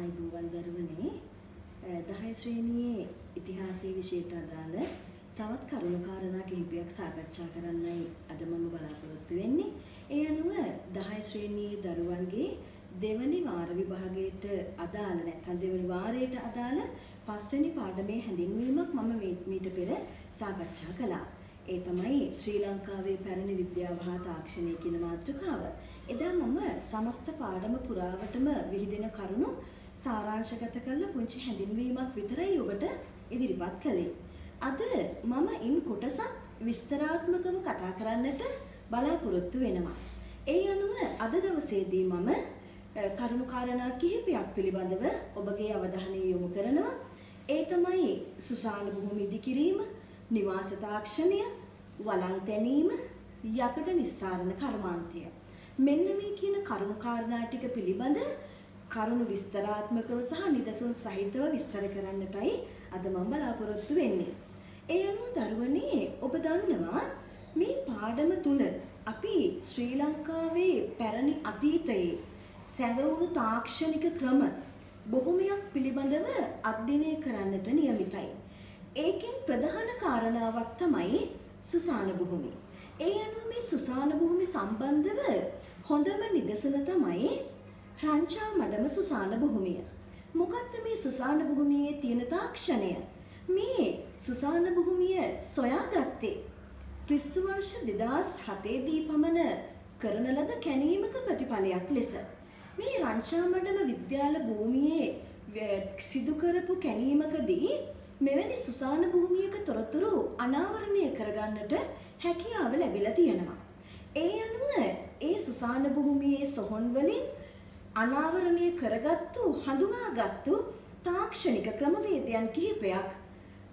ආයිබෝවන් දරුවනේ 10 ශ්‍රේණියේ ඉතිහාසයේ විෂයට අදාළ තවත් කරුණු කාරණා කිහිපයක් සාකච්ඡා කරන්නයි අද මම බලාපොරොත්තු වෙන්නේ. ඒ අනුව 10 ශ්‍රේණියේ දරුවන්ගේ දෙවනි වාර විභාගයට අදාළ නැත්නම් දෙවනි වාරයට අදාළ පස්වෙනි පාඩමේ හැඳින්වීමක් මම මීට පෙර සාකච්ඡා කළා. ඒ තමයි ශ්‍රී ලංකාවේ පැරණි විද්‍යාව හා තාක්ෂණය කියන මාතෘකාව. එදා මම සමස්ත පාඩම පුරාවටම විහිදෙන කරුණු සාරාංශගත කරලා පුංචි හැඳින්වීමක් විතරයි ඔබට ඉදිරිපත් කළේ. අද මම ඉන් කොටසක් විස්තරාත්මකව කතා කරන්නට බලාපොරොත්තු වෙනවා. ඒ අනුව අද දවසේදී මම කරුණු කාරණා කිහිපයක් පිළිබඳව ඔබගේ අවධානය යොමු කරනවා. ඒ තමයි සුසාන භූමි ඉදිකිරීම, නිවාස තාක්ෂණය, වළං තැනීම, යකඩ නිස්සාරණ කර්මාන්තය. මෙන්න මේ කියන කරුණු කාරණා ටික පිළිබඳ කරුණු විස්තරාත්මකව සහ නිදසුන් සහිතව විස්තර කරන්නටයි අද මම බලාපොරොත්තු වෙන්නේ. ඒ අනුව දරුවනේ ඔබ දන්නවා මේ පාඩම තුල අපි ශ්‍රී ලංකාවේ පැරණි අතීතයේ සැඟවුණු තාක්ෂණික ක්‍රම බොහොමයක් පිළිබඳව අධ්‍යයනය කරන්නට නියමිතයි. ඒකෙන් ප්‍රධාන කාරණාවක් තමයි සුසාන භූමි. ඒ අනුව මේ සුසාන භූමි සම්බන්ධව හොඳම නිදසුන තමයි රංචා මඩම සුසාන භූමිය. මොකක්ද මේ සුසාන භූමියේ තියෙන තාක්ෂණය? මේ සුසාන භූමිය සොයාගත්තේ ක්‍රිස්තු වර්ෂ 2007 දී පමණ කරන ලද කැණීමක ප්‍රතිඵලයක් ලෙස. මේ රංචාමඩම විද්‍යාල භූමියේ සිදු කරපු කැණීමකදී මෙවැනි සුසාන භූමියක තොරතුරු අනාවරණය කරගන්නට හැකියාව ලැබිලා තියෙනවා. ඒ අනුව ඒ සුසාන භූමියේ සොහොන් වලින් අනාවරණය කරගත්තු හඳුනාගත්තු තාක්ෂණික ක්‍රමවේදයන් කිහිපයක්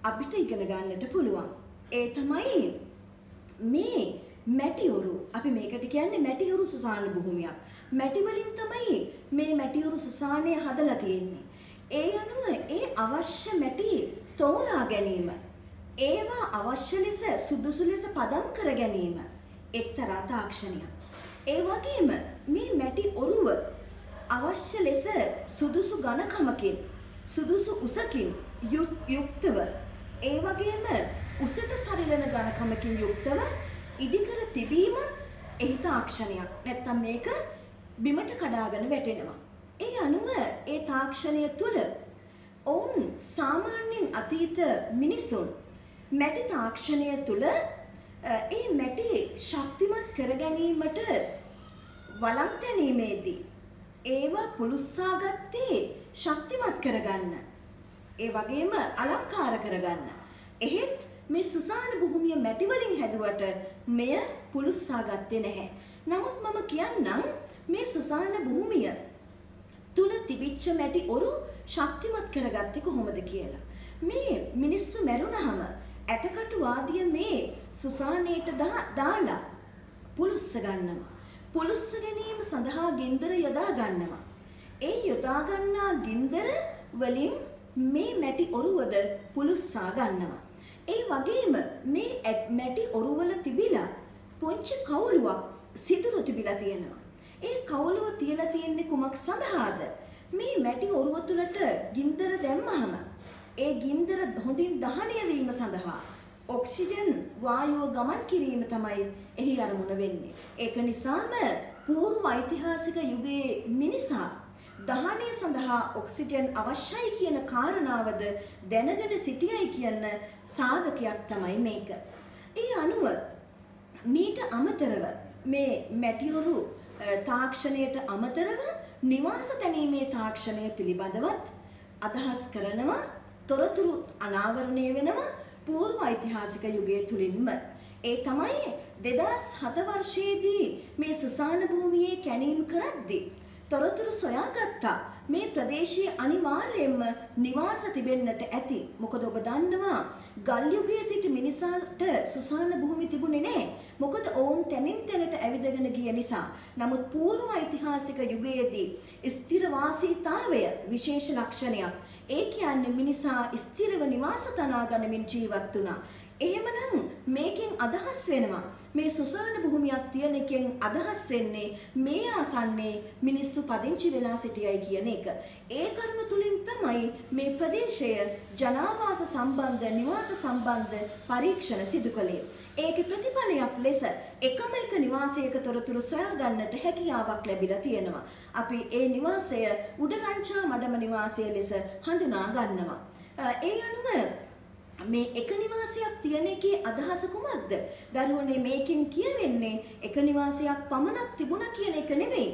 අපිට ඉගෙන ගන්නට පුළුවන්. ඒ තමයි මේ මැටිඔරු අපි මේකට කියන්නේ මැටිඔරු සුසාන භූමියක්. මැටි වලින් තමයි මේ මැටිඔරු සුසානය හදලා තියෙන්නේ. ඒ අනුව ඒ අවශ්‍ය මැටි තෝරා ගැනීම ඒවා අවශ්‍ය ලෙස සුදුසු ලෙස පදම් කර ගැනීම එක්තරා තාක්ෂණයක්. ඒ වගේම මේ මැටි ඔරුව අවශ්‍ය ලෙස සුදුසු ඝනකමකින් සුදුසු උසකින් යුක්තව ඒ වගේම උසට සරිලන ඝනකමකින් යුක්තව ඉදිකර තිබීම එහි තාක්ෂණයක්. නැත්තම් මේක බිමට කඩාගෙන වැටෙනවා. ඒ අනුව ඒ තාක්ෂණය තුළ ඔවුන් සාමාන්‍යයෙන් අතීත මිනිසුන් මැටි තාක්ෂණය තුළ ඒ මැටි ශක්තිමත් කර ගැනීමට වළං තැනීමේදී ඒවා පුළුස්සා ගත්තේ ශක්තිමත් කරගන්න. ඒ වගේම අලංකාර කරගන්න. එහෙත් මේ සුසාන භූමිය මැටි වලින් හැදුවට මෙය පුළුස්සා ගත්තේ නැහැ. නමුත් මම කියන්නම් මේ සුසාන භූමිය තුල තිබිච්ච මැටි ඔරු ශක්තිමත් කරගත්තේ කොහොමද කියලා. මේ මිනිස්සු මැරුණාම ඇටකටු වාදිය මේ සුසානේට දාලා පුළුස්ස ගන්නවා. පුළුස්ස ගැනීම සඳහා ගින්දර යොදා ගන්නවා. ඒ යොදා ගන්නා ගින්දර වලින් මේ මැටි ඔරුවද පුළුස්සා ගන්නවා. ඒ වගේම මේ මැටි ඔරුවල තිබිලා පුංචි කවුලුවක් සිදුරු තිබිලා තියෙනවා. ඒ කවුලුව තියලා තියෙන්නේ කුමක් සඳහාද? මේ මැටි ඔරුව තුලට ගින්දර දැම්මහම ඒ ගින්දර හොඳින් දහනය වීම සඳහා ඔක්සිජන් වායුව ගමන් කිරීම තමයි එහි අරමුණ වෙන්නේ. ඒක නිසාම පූර්ව ඓතිහාසික යුගයේ මිනිසා දහනය සඳහා ඔක්සිජන් අවශ්‍යයි කියන කාරණාවද දැනගෙන සිටියයි කියන සාධකයක් තමයි මේක. ඒ අනුව මීට අමතරව මේ මැටියොරු තාක්ෂණයට අමතරව නිවාස තැනීමේ තාක්ෂණය පිළිබඳවත් අදහස් කරනවා තොරතුරු අනාවරණය වෙනවා පූර්ව ඓතිහාසික යුගය තුලින්ම ඒ තමයි 2007 වර්ෂයේදී මේ සුසාන භූමියේ කැණීම් කරද්දී තොරතුරු සොයාගත්තා. මේ ප්‍රදේශයේ අනිවාර්යයෙන්ම නිවාස තිබෙන්නට ඇති. මොකද ඔබ දන්නවා ගල් යුගයේ සිට මිනිසාට සුසාන භූමි තිබුණේ නැහැ. මොකද ඔවුන් තැනින් තැනට ඇවිදගෙන ගිය නිසා. නමුත් పూర్ව ඓතිහාසික යුගයේදී ස්ථිර වාසීතාවය විශේෂ ලක්ෂණයක්. ඒ කියන්නේ මිනිසා ස්ථිරව නිවාස තනා ගනිමින් ජීවත් වුණා. එහෙමනම් මේකෙන් අදහස් වෙනවා මේ සුසාන භූමියක් තියෙන එකෙන් අදහස් වෙන්නේ මේ ආසන්නයේ මිනිස්සු පදිංචි වෙලා සිටියයි කියන එක. ඒ කරුණ තුලින් තමයි මේ ප්‍රදේශය ජනාවාස සම්බන්ධ නිවාස සම්බන්ධ පරීක්ෂණ සිදු කළේ. ඒකේ ප්‍රතිඵලයක් ලෙස එකම එක නිවාසයක තොරතුරු සොයාගන්නට හැකියාවක් ලැබිලා තියෙනවා. අපි ඒ නිවාසය උඩරංචා මඩම නිවාසය ලෙස හඳුනා ගන්නවා. ඒ අනුව මේ එක නිවාසයක් තියෙන එකේ අදහස කුමක්ද? දරුවනේ මේකෙන් කියවෙන්නේ එක නිවාසයක් පමණක් තිබුණා කියන එක නෙවෙයි.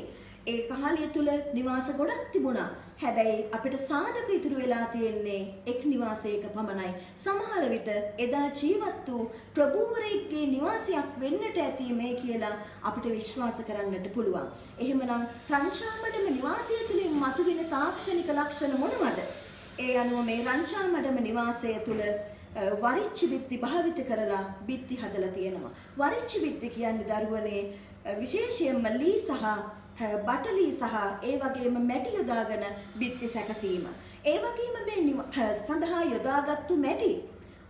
ඒ කහලිය තුල නිවාස ගොඩක් තිබුණා. හැබැයි අපිට සාධක ඉතුරු වෙලා තියෙන්නේ එක් නිවාසයක පමණයි. සමහර විට එදා ජීවත් වූ ප්‍රභූවරයෙක්ගේ නිවාසයක් වෙන්නට ඇති මේ කියලා අපිට විශ්වාස කරන්නට පුළුවන්. එහෙමනම් රංචාමඩම නිවාසය තුලින් මතුවෙන තාක්ෂණික ලක්ෂණ මොනවද? ඒ අනුව මේ රංචාමඩම නිවාසය තුල වරිච්චි බිත්ති භාවිත කරලා බිත්ති හදලා තියෙනවා. වරිච්චි බිත්ති කියන්නේ දරුවනේ විශේෂයෙන්ම ලී සහ බටලී සහ ඒ වගේම මැටි යොදාගෙන බිත්ති සැකසීම. ඒ වගේම මේ සඳහා යොදාගත්තු මැටි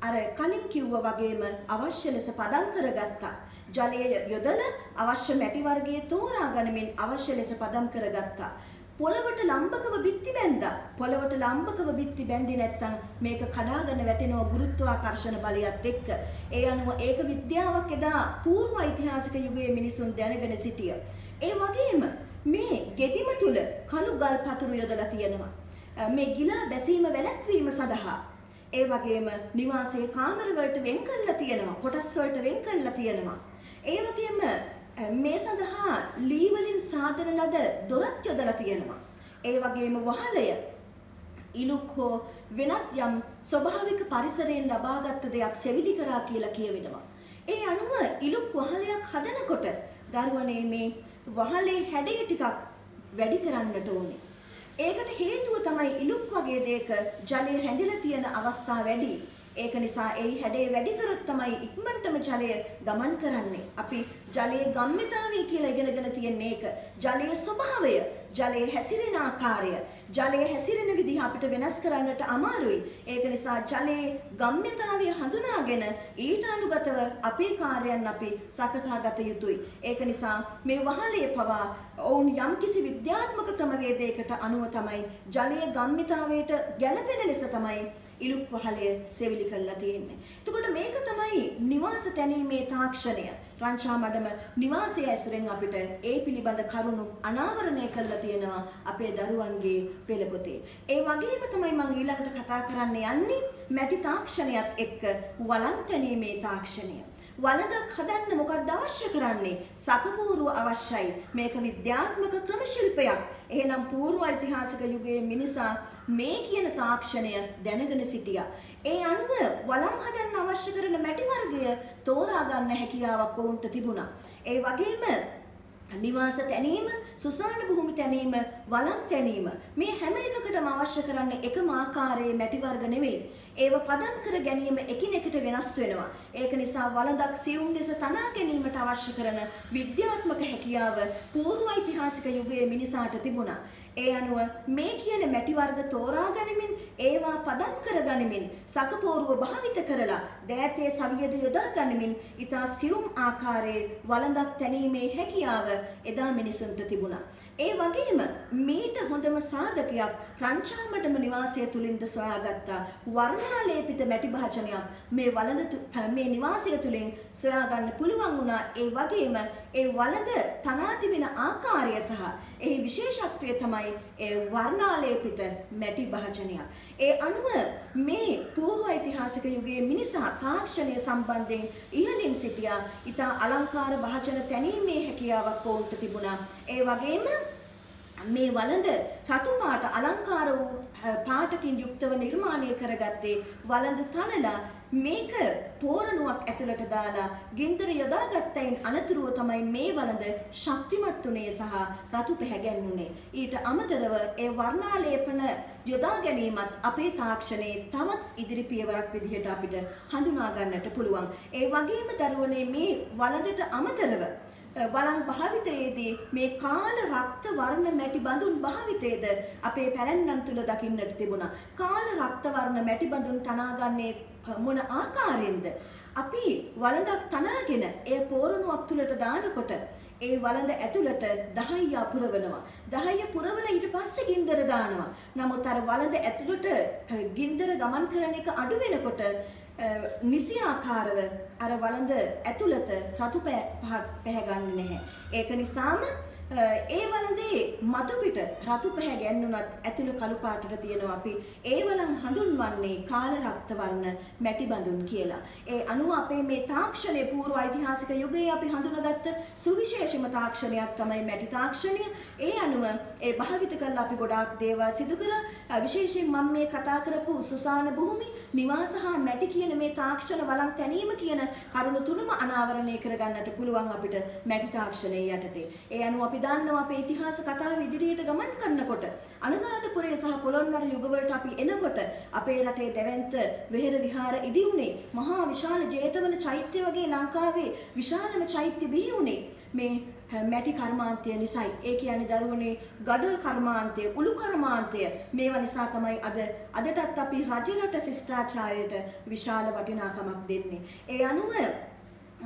අර කලින් කිව්ව වගේම අවශ්‍ය ලෙස පදම් කරගත්තා. ජලය යොදලා අවශ්‍ය මැටි වර්ගයේ තෝරා ගනිමින් අවශ්‍ය ලෙස පදම් කරගත්තා. පොළවට ලම්බකව බිත්ති බැන්දා. පොළවට ලම්බකව බිත්ති බැන්දේ නැත්නම් මේක කඩාගෙන වැටෙනවා ගුරුත්වාකර්ෂණ බලයත් එක්ක. ඒ අනුව ඒක විද්‍යාවක් එදා పూర్ව ඓතිහාසික යුගයේ මිනිසුන් දැනගෙන සිටියා. ඒ වගේම මේ ගෙඩිම තුල කළු ගල් පතුරු යොදලා තියෙනවා. මේ ගිලා බැසීම වැළැක්වීම සඳහා ඒ වගේම නිවාසයේ කාමර වලට වෙන් කරලා තියෙනවා. කොටස් වලට වෙන් කරලා තියෙනවා. ඒ වගේම මේ සඳහා ලී වලින් සාදන ලද දොරක් යොදලා තියෙනවා. ඒ වගේම වහලය ඉලුක් හෝ වෙනත් යම් ස්වභාවික පරිසරයෙන් ලබාගත් දෙයක් සෙවිලි කරා කියලා කියවෙනවා. ඒ අනුව ඉලුක් වහලයක් හදනකොට දරුවනේ මේ වහලේ හැඩය ටිකක් වැඩි කරන්නට ඕනේ. ඒකට හේතුව තමයි ඉලුක් වගේ දෙයක ජලය රැඳිලා තියෙන අවස්ථා වැඩි. ඒක නිසා ඒ හැඩය වැඩි කරොත් තමයි ඉක්මනටම ජලය ගමන් කරන්නේ. අපි ජලයේ ගම්මිතාවය කියලා ඉගෙනගෙන තියෙන එක. ජලයේ ස්වභාවය ජලයේ හැසිරෙන ආකාරය ජලයේ හැසිරෙන විදිහ අපිට වෙනස් කරන්නට අමාරුයි. ඒක නිසා ජලයේ ගම්‍යතාවය හඳුනාගෙන ඊට අනුගතව අපේ කාර්යයන් අපි සකසාගත යුතුයි. ඒක නිසා මේ වහලේ පවා ඔවුන් යම්කිසි විද්‍යාත්මක ක්‍රමවේදයකට අනුව තමයි ජලයේ ගම්මිතාවයට ගැළපෙන ලෙස තමයි ඉලුක් වහලය සෙවිලි කරලා තියෙන්නේ. එතකොට මේක තමයි නිවාස තැනීමේ තාක්ෂණය. රංචා මඩම නිවාසය ඇසුරෙන් අපිට ඒ පිළිබඳ කරුණු අනාවරණය කරලා තියෙනවා අපේ දරුවන්ගේ පෙළපොතේ. ඒ වගේම තමයි මම ඊළඟට කතා කරන්න යන්නේ මැටි තාක්ෂණයත් එක්ක වළං තැනීමේ තාක්ෂණය. වළඳක් හදන්න මොකක්ද අවශ්‍ය කරන්නේ? සකපූරුව අවශ්‍යයි. මේක විද්‍යාත්මක ක්‍රම ශිල්පයක්. එහෙනම් పూర్ව ඓතිහාසික යුගයේ මිනිසා මේ කියන තාක්ෂණය දැනගෙන සිටියා. ඒ අනුව වළම් හදන්න අවශ්‍ය කරන මැටි වර්ගය තෝරා ගන්න හැකියාවක් ඔවුන්ට තිබුණා. ඒ වගේම නිවාස තැනීම, සුසාන භූමි තැනීම, වළම් තැනීම මේ හැම එකකටම අවශ්‍ය කරන්නේ එකම ආකාරයේ මැටි වර්ග නෙවෙයි. ඒව පදම් කර ගැනීම එකිනෙකට වෙනස් වෙනවා. ඒක නිසා වළඳක් සියුම් ලෙස තනා ගැනීමට අවශ්‍ය කරන විද්‍යාත්මක හැකියාව పూర్ව ඓතිහාසික යුගයේ මිනිසාට තිබුණා. ඒ අනුව මේ කියන මැටි වර්ග තෝරා ගනිමින් ඒවා පදම් කර ගනිමින් සකපෝරුව භාවිත කරලා දෑතේ සවියද යොදා ගනිමින් ඊතා සියුම් ආකාරයේ වළඳක් තැනීමේ හැකියාව එදා මිනිසුන්ට තිබුණා. ඒ වගේම මීට හොඳම සාධකයක් රංචාමඩම නිවාසය තුලින්ද සොයාගත්තා වර්ණාලේපිත මැටි භාජනයක් මේ වළඳ මේ නිවාසය තුලින් සොයාගන්න පුළුවන් වුණා. ඒ වගේම ඒ වළඳ තනා තිබෙන ආකාරය සහ එහි විශේෂත්වය තමයි ඒ වර්ණාලේපිත මැටි භාජනයක්. ඒ අනුව මේ పూర్ව ඓතිහාසික යුගයේ මිනිසා තාක්ෂණය සම්බන්ධයෙන් ඉහළින් සිටියා. ඊට අලංකාර භාජන තැනීමේ හැකියාවක් ඔවුන්ට තිබුණා. ඒ වගේම මේ වළඳ රතු පාට අලංකාර වූ පාටකින් යුක්තව නිර්මාණය කරගත්තේ වළඳ තනලා මේක පෝරණුවක් ඇතුළට දාලා ගින්දර යොදාගත්තයින් අනතුරුව තමයි මේ වළඳ ශක්තිමත් උනේ සහ රතු පැහැගැන්වුනේ. ඊට අමතරව ඒ වර්ණාලේපන යොදා ගැනීමත් අපේ තාක්ෂණයේ තවත් ඉදිරි පියවරක් විදිහට අපිට හඳුනා ගන්නට පුළුවන්. ඒ වගේම දරුවනේ මේ වළඳට අමතරව වළං භාවිතයේදී මේ කාල රක්ත වර්ණ මැටි බඳුන් භාවිතයේද අපේ පැරැන්නන් තුල දකින්නට තිබුණා. කාල රක්ත වර්ණ මැටි බඳුන් තනාගන්නේ මොන ආකාරයෙන්ද? අපි වළඳක් තනාගෙන ඒ පෝරණුවක් තුලට දානකොට ඒ වළඳ ඇතුළට දහයියා පුරවනවා. දහයිය පුරවලා ඊට පස්සේ ගින්දර දානවා. නමුත් අර වළඳ ඇතුළට ගින්දර ගමන් කරන එක අඩු වෙනකොට නිසි ආකාරව අර වළඳ ඇතුළත රතු පැහැගන්නේ නැහැ. ඒක නිසාම ඒ වළඳේ මතු පිට රතු පැහැ ගැන්නුනත් ඇතුළ කළු පාටට තියෙනවා අපි ඒ වළං හඳුන්වන්නේ කාල රක්ත වර්ණ මැටි බඳුන් කියලා. ඒ අනුව අපේ මේ තාක්ෂණය పూర్ව ඓතිහාසික යුගයේ අපි හඳුනාගත්ත සුවිශේෂම තාක්ෂණයක් තමයි මැටි තාක්ෂණය. ඒ අනුව ඒ භාවිත කරලා අපි ගොඩාක් දේවල් සිදු කළා. විශේෂයෙන් මම මේ කතා කරපු සුසාන භූමි නිවාස හා මැටි කියන මේ තාක්ෂණ වළං තැනීම කියන කරුණු තුනම අනාවරණය කරගන්නට පුළුවන් අපිට මැටි තාක්ෂණයේ යටතේ. ඒ අනුව අපි දන්නවා අපේ ඉතිහාස කතාව ඉදිරියට ගමන් කරනකොට අනුරාධපුරය සහ පොළොන්නරු යුගවලට අපි එනකොට අපේ රටේ දැවැන්ත වෙහෙර විහාර ඉදි වුණේ මහා විශාල ජේතවන චෛත්‍ය වගේ ලංකාවේ විශාලම චෛත්‍ය බිහි වුණේ මේ මැටි කර්මාන්තය නිසයි. ඒ කියන්නේ දරුවනේ ගඩොල් කර්මාන්තය, උළු කර්මාන්තය මේවා නිසා තමයි අද අදටත් අපි රජරට ශිෂ්ටාචාරයට විශාල වටිනාකමක් දෙන්නේ. ඒ අනුව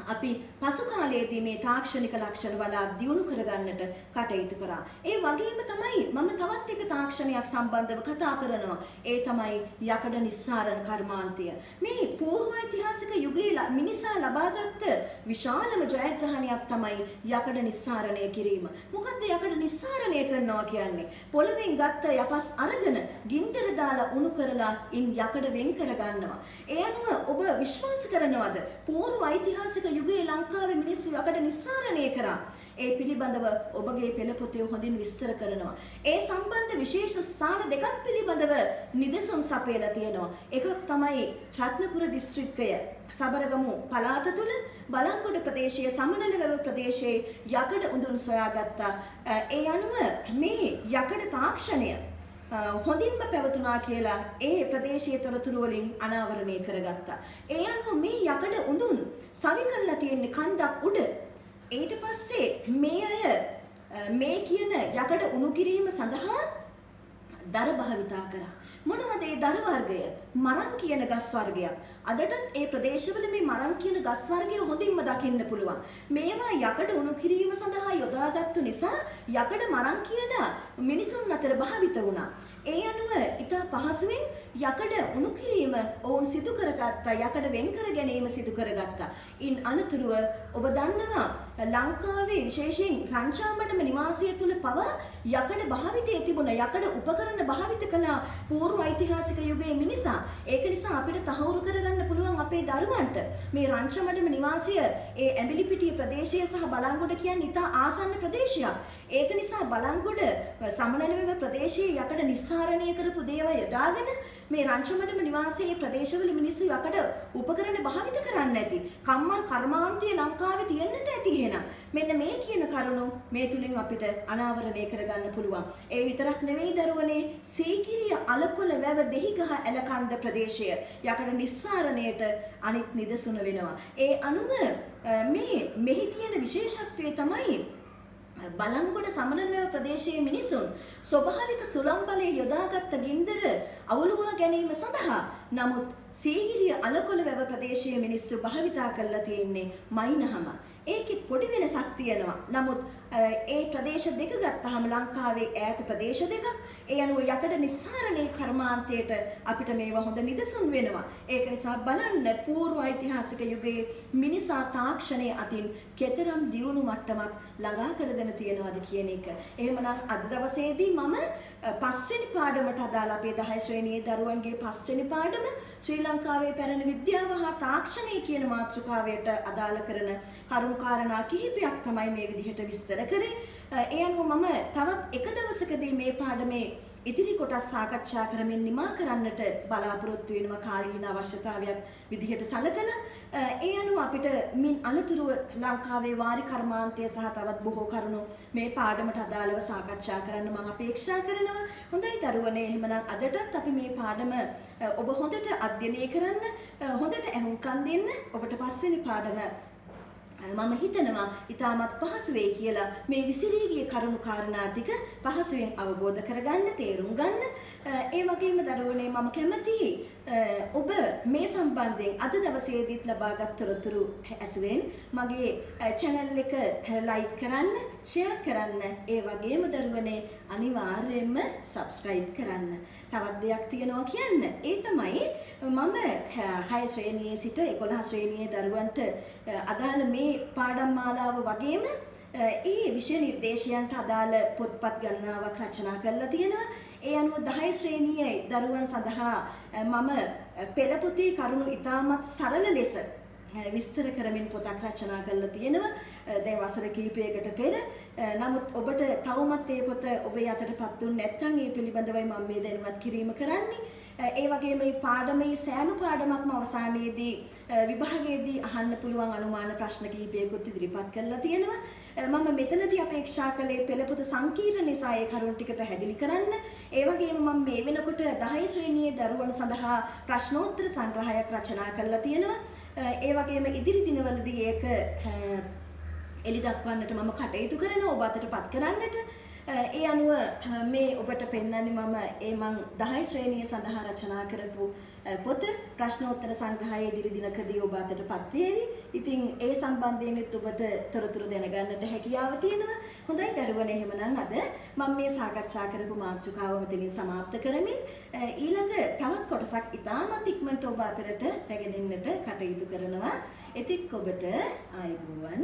අපි පසු කාලයේදී මේ තාක්ෂණික ලක්ෂණ වඩා දියුණු කරගන්නට කටයුතු කරා. ඒ වගේම තමයි මම තවත් එක තාක්ෂණයක් සම්බන්ධව කතා කරනවා. ඒ තමයි යකඩ නිස්සාරණ කර්මාන්තය. මේ පූර්ව ඓතිහාසික යුගයේ මිනිසා ලබාගත් විශාලම ජයග්‍රහණයක් තමයි යකඩ නිස්සාරණය කිරීම. මොකද්ද යකඩ නිස්සාරණය කරනවා කියන්නේ? පොළවෙන් ගත්ත යපස් අරගෙන ගින්දර දාලා උණු කරලා ඉන් යකඩ වෙන් කරගන්නවා. ඒ අනුව ඔබ විශ්වාස කරනවද? පූර්ව ඓතිහාසික යුගයේ ලංකාවේ මිනිස්සු යකඩ නිස්සාරණය කරා. ඒ පිළිබඳව ඔබගේ පෙළ පොතේ හොඳින් විස්තර කරනවා. ඒ සම්බන්ධ විශේෂ ස්ථාන දෙකක් පිළිබඳව නිදසුන් සපයලා තියෙනවා. එකක් තමයි රත්නපුර දිස්ත්‍රික්කය සබරගමු පළාත තුල බලංගොඩ ප්‍රදේශයේ සමනලවැව ප්‍රදේශයේ යකඩ උඳුන් සොයාගත්තා. ඒ අනුව මේ යකඩ තාක්ෂණය හොඳින්ම පැවතුනා කියලා ඒ ප්‍රදේශයේ තොරතුරු වලින් අනාවරණය කරගත්තා. ඒ අනුව මේ යකඩ උඳුන් සවි කරලා තියෙන්නේ කන්දක් උඩ. ඊට පස්සේ මේ අය මේ කියන යකඩ උණු කිරීම සඳහා දර භාවිතා කරා. මොනවද ඒ දර වර්ගය? මරන් කියන ගස් වර්ගයක්. අදටත් ඒ ප්‍රදේශවල මේ මරන් කියන ගස් වර්ගය හොඳින්ම දකින්න පුළුවන්. මේවා යකඩ උණු කිරීම සඳහා යොදාගත්තු නිසා යකඩ මරන් කියලා මිනිසුන් අතර භාවිත වුණා. ඒ අනුව ඉතා පහසුවෙන් යකඩ උණු කිරීම ඔවුන් සිදු කරගත්තා යකඩ වෙන් කර ගැනීම සිදු කරගත්තා. ඉන් අනතුරුව ඔබ දන්නවා ලංකාවේ විශේෂයෙන් රංචාමඩම නිවාසය තුල පවා යකඩ භාවිතයේ තිබුණ යකඩ උපකරණ භාවිත කළ పూర్ව ඓතිහාසික යුගයේ මිනිසා. ඒක නිසා අපිට තහවුරු කරගන්න පුළුවන් අපේ දරුවන්ට මේ රංචමඩම නිවාසය ඒ ඇඹිලිපිටිය ප්‍රදේශය සහ බලංගොඩ කියන්නේ ඉතා ආසන්න ප්‍රදේශයක්. ඒක නිසා බලංගොඩ සමනලවෙව ප්‍රදේශයේ යකඩ නිස්සාරණය කරපු දේවල් යොදාගෙන මේ රංචමඩම නිවාසයේ ප්‍රදේශවල මිනිස්සු යකඩ උපකරණ භාවිත කරන්න ඇති. කම්මල් කර්මාන්තය ලංකාවේ තියෙන්නට ඇති එහෙනම්. මෙන්න මේ කියන කරුණු මේ තුලින් අපිට අනාවරණය කරගන්න පුළුවන්. ඒ විතරක් නෙවෙයි දරුවනේ සීගිරිය අලකොල වැව දෙහිගහ ඇලකන්ද ප්‍රදේශය යකඩ නිස්සාරණයට අනිත් නිදසුන වෙනවා. ඒ අනුව මේ මෙහි තියෙන විශේෂත්වය තමයි බලංගොඩ සමනලව ප්‍රදේශයේ මිනිසුන් ස්වභාවික සුළම් බලය යොදාගත්ත ගින්දර අවුලුවා ගැනීම සඳහා නමුත් සීගිරිය අලකොළ වැව ප්‍රදේශයේ මිනිස්සු භාවිතා කරලා තියෙන්නේ මයින්හම. ඒකෙත් පොඩි වෙනසක් තියෙනවා. නමුත් ඒ ප්‍රදේශ දෙක ගත්තාම ලංකාවේ ඈත ප්‍රදේශ දෙකක් ඒ අනුව යකඩ නිස්සාරණේ කර්මාන්තයට අපිට මේවා හොඳ නිදසුන් වෙනවා. ඒක නිසා බලන්න పూర్ව ඓතිහාසික යුගයේ මිනිසා තාක්ෂණයේ අතින් කෙතරම් දියුණු මට්ටමක් ළඟා කරගෙන තියෙනවද කියන එක. එහෙමනම් අද දවසේදී මම පස්වෙනි පාඩමට අදාළ අපේ 10 ශ්‍රේණියේ දරුවන්ගේ පස්වෙනි පාඩම ශ්‍රී ලංකාවේ පැරණි විද්‍යාව හා තාක්ෂණය කියන මාතෘකාවට අදාළ කරන කරුණු කාරණා කිහිපයක් තමයි මේ විදිහට විස්තර කරේ. ඒ අනුව මම තවත් එක දවසකදී මේ පාඩමේ ඉදිරි කොටස් සාකච්ඡා කරමින් නිමා කරන්නට බලාපොරොත්තු වෙනවා කාලීන අවශ්‍යතාවයක් විදිහට සැලකලා ඒ අනුව අපිට මින් අනතුරුව ලංකාවේ වාරි කර්මාන්තය සහ තවත් බොහෝ කරුණු මේ පාඩමට අදාළව සාකච්ඡා කරන්න මම අපේක්ෂා කරනවා. හොඳයි දරුවනේ එහෙමනම් අදටත් අපි මේ පාඩම ඔබ හොඳට අධ්‍යයනය කරන්න හොඳට ඇහුම්කන් දෙන්න ඔබට පස්වෙනි පාඩම මම හිතනවා ඉතාමත් පහසු වෙයි කියලා මේ විසිරී ගිය කරුණු කාරණා ටික පහසුවෙන් අවබෝධ කරගන්න තේරුම් ගන්න ඒ වගේම දරුවනේ මම කැමතියි ඔබ මේ සම්බන්ධයෙන් අද දවසේදීත් ලබාගත් තොරතුරු ඇසුරෙන් මගේ channel එක like කරන්න, share කරන්න, ඒ වගේම දරුවනේ අනිවාර්යයෙන්ම subscribe කරන්න. තවත් දෙයක් තියෙනවා කියන්න. ඒ තමයි මම 6 ශ්‍රේණියේ සිට 11 ශ්‍රේණියේ දරුවන්ට අදාළ මේ පාඩම් මාලාව වගේම ඒ විෂය නිර්දේශයන්ට අදාළ පොත්පත් ගණනාවක් රචනා කරලා තියෙනවා. ඒ අනුව 10 ශ්‍රේණියේ දරුවන් සඳහා මම පෙළ පොතේ කරුණු ඉතාමත් සරල ලෙස විස්තර කරමින් පොතක් රචනා කරලා තියෙනවා. දැන් වසර කිහිපයකට පෙර. නමුත් ඔබට තවමත් මේ පොත ඔබේ අතටපත් දුන්නේ නැත්නම් ඒ පිළිබඳවයි මම මේ දැනුවත් කිරීම කරන්නේ. ඒ වගේම මේ පාඩමේ සෑම පාඩමක්ම අවසානයේදී විභාගයේදී අහන්න පුළුවන් අනුමාන ප්‍රශ්න කිහිපයකුත් ඉදිරිපත් කරලා තියෙනවා. මම මෙතනදී අපේක්ෂා කළේ පෙළපොත සංකීර්ණ නිසා ඒ කරුණු ටික පැහැදිලි කරන්න. ඒ වගේම මම මේ වෙනකොට 10 ශ්‍රේණියේ දරුවන් සඳහා ප්‍රශ්නෝත්තර සංග්‍රහයක් රචනා කරලා තියෙනවා. ඒ වගේම ඉදිරි දිනවලදී ඒක එලි දක්වන්නට මම කටයුතු කරනවා ඔබ අතටපත් කරන්නට. ඒ අනුව මේ ඔබට පෙන්වන්නේ මම ඒ මං 10 ශ්‍රේණිය සඳහා රචනා කරපු පොත ප්‍රශ්නෝත්තර සංග්‍රහයේ ඉදිරි දිනකදී ඔබ අතටපත් වේවි. ඉතින් ඒ සම්බන්ධයෙන්ත් ඔබට තොරතුරු දැනගන්නට හැකියාව තියෙනවා. හොඳයි දරුවනේ එහෙමනම් අද මම මේ සාකච්ඡා කරපු මාතෘකාව මෙතනින් સમાપ્ત කරමින් ඊළඟ තවත් කොටසක් ඉතාමත් ඉක්මනට ඔබ අතරට රැගෙන එන්නට කටයුතු කරනවා. එතික් ඔබට ආයුබෝවන්